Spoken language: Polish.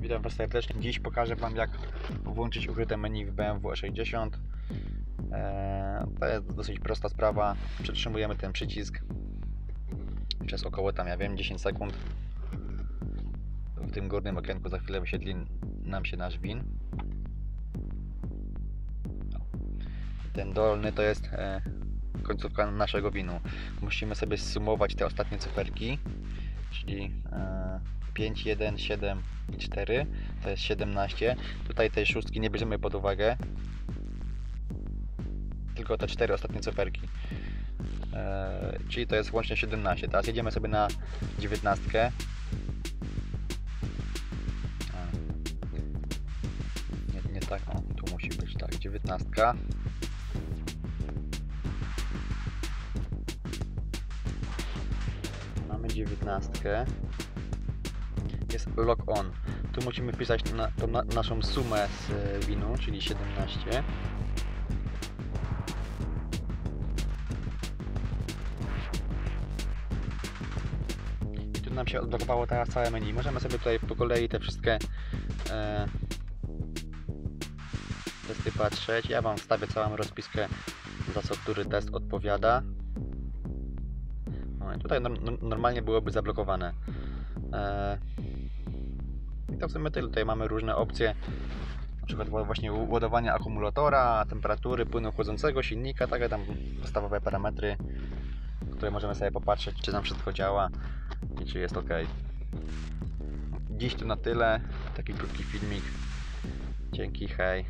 Witam Was serdecznie. Dziś pokażę Wam jak włączyć ukryte menu w BMW 60 Eee, To jest dosyć prosta sprawa. Przytrzymujemy ten przycisk przez około tam, ja wiem, 10 sekund. W tym górnym okienku za chwilę wyświetli nam się nasz win. Ten dolny to jest e, końcówka naszego winu. Musimy sobie zsumować te ostatnie cyferki, czyli e, 5, 1, 7 i 4 to jest 17. Tutaj tej szóstki nie bierzemy pod uwagę, tylko te cztery ostatnie cyferki. E, czyli to jest łącznie 17. Teraz jedziemy sobie na 19. A, Nie, nie tak, o, tu musi być tak, 19. Mamy 19. Jest lock on. Tu musimy wpisać na, na, naszą sumę z e, winu, czyli 17. I tu nam się odblokowało teraz całe menu. Możemy sobie tutaj po kolei te wszystkie e, testy patrzeć. Ja Wam wstawię całą rozpiskę, za co który test odpowiada. No tutaj norm- normalnie byłoby zablokowane. E, I to w sumie tyle. Tutaj mamy różne opcje. Na przykład właśnie ładowania akumulatora, temperatury, płynu chłodzącego, silnika, takie tam podstawowe parametry, które możemy sobie popatrzeć, czy nam wszystko działa i czy jest ok. Dziś to na tyle. Taki krótki filmik. Dzięki, hej.